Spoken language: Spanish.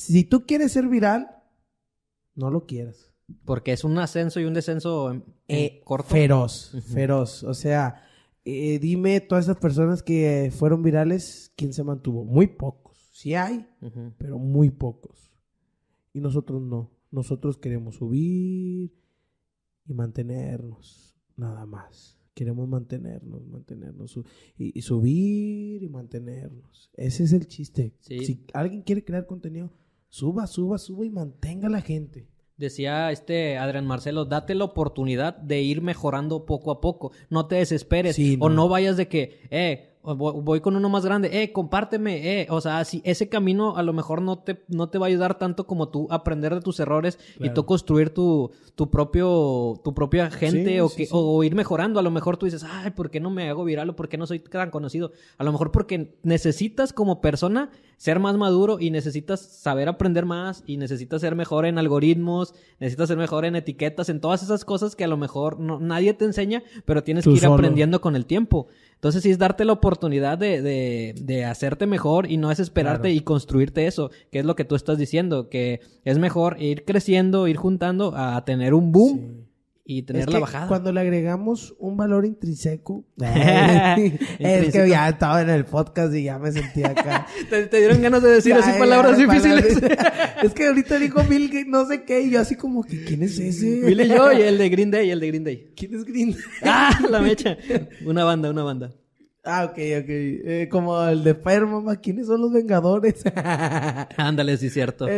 si tú quieres ser viral, no lo quieras. Porque es un ascenso y un descenso en, en Eh, corto. Feroz, feroz. O sea, eh, dime todas esas personas que fueron virales, ¿quién se mantuvo? Muy pocos. Sí hay, pero muy pocos. Y nosotros no. Nosotros queremos subir y mantenernos, nada más. Queremos mantenernos, mantenernos y, y subir y mantenernos. Ese es el chiste. Sí. Si alguien quiere crear contenido, suba, suba, suba y mantenga a la gente. Decía este Adrián Marcelo, date la oportunidad de ir mejorando poco a poco. No te desesperes. Sí, O no. vayas de que, eh, voy con uno más grande, eh, compárteme, eh. O sea, si ese camino a lo mejor no te, no te va a ayudar tanto como tú aprender de tus errores y tú construir tu, tu propio, tu propia gente Sí, o, sí, que, sí. o ir mejorando. A lo mejor tú dices, ay, ¿por qué no me hago viral o por qué no soy tan conocido? A lo mejor porque necesitas como persona ser más maduro y necesitas saber aprender más y necesitas ser mejor en algoritmos, necesitas ser mejor en etiquetas, en todas esas cosas que a lo mejor no, nadie te enseña, pero tienes Tú que ir solo. aprendiendo con el tiempo. Entonces sí es darte la oportunidad de, de, de hacerte mejor y no es esperarte Claro. y construirte eso, que es lo que tú estás diciendo, que es mejor ir creciendo, ir juntando a tener un boom Sí. y tener Es la que bajada. Cuando le agregamos un valor intrínseco. es que ya estaba en el podcast y ya me sentía acá. Te, te dieron ganas de decir Ya, así palabras difíciles. es que ahorita dijo Bill Gates no sé qué y yo así como que ¿quién es ese? Billy yo y el de Green Day, el de Green Day. ¿Quién es Green? Ah, la mecha. Una banda, una banda. Ah, ok, ok. Eh, como el de Fire Mama, ¿quiénes son los Vengadores? Ándale, sí, cierto. Es-